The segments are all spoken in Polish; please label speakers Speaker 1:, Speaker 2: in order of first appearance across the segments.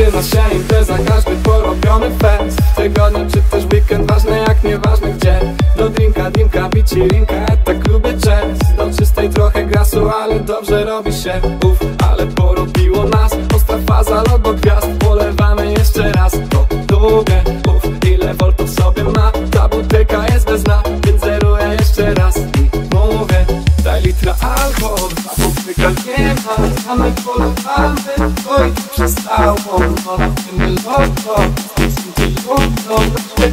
Speaker 1: Zaczyna się impreza, każdy porobiony fest. Tygodnia czy też weekend, ważne jak nieważne gdzie. Do drinka, drinka, bici, rinka, tak lubię jazz Do czystej trochę grasu, ale dobrze robi się. Uf, ale porobiło nas, ostra faza, logo gwiazd. Polewamy jeszcze raz, to długie, uf, ile voltów sobie ma Ta butyka jest bez dna, więc zeruję jeszcze raz I mówię, daj litra alkohol, a
Speaker 2: butelka nie ma, a na przestało, no tym logo Tym logo, na 40%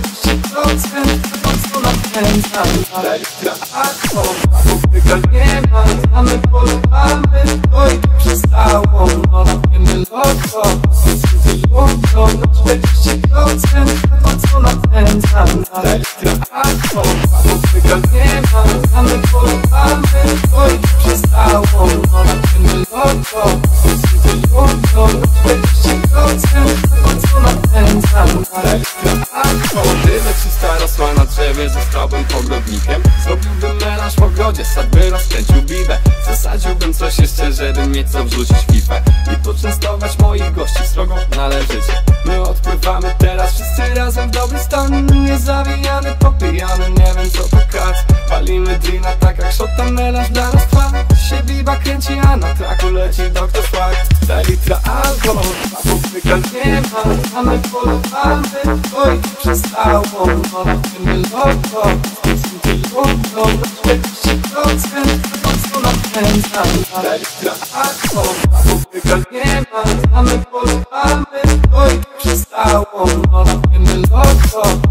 Speaker 2: mocno nakręcam Daj litra alkohol, a butelka nie ma Same polewamy, oj, przestało, no tym logo Tym logo, na 40% mocno nakręcam Daj litra alkohol, a butelka nie ma Same polewamy,
Speaker 1: alkohol, tyle czysta rosła na drzewie Zostałbym ogrodnikiem Zrobiłbym melanż w ogrodzie Sad by rozkręcił bibę. Zasadziłbym coś jeszcze, żeby mieć co wrzucić w pipę I poczęstować moich gości srogo należycie My odpływamy teraz wszyscy razem w dobry stan.
Speaker 2: Niezawijany,
Speaker 1: popijany, nie wiem co to kac. Palimy drina tak jak shot, ten melanż dla nas trwa się biba kręci, a na traku leci doktor Fakt. Daj litra alkohol,
Speaker 2: a popyka nie ma Same polewamy, oj przestało logo, z tym logo Na 40% mocno nakręcam Daj litra alkohol, a nie ma. Same polewamy, oj przestało logo,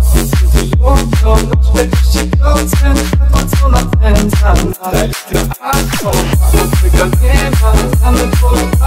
Speaker 2: z tym logo Na 40% mocno nakręcam Daj litra alkohol, a nie ma. Same polewamy,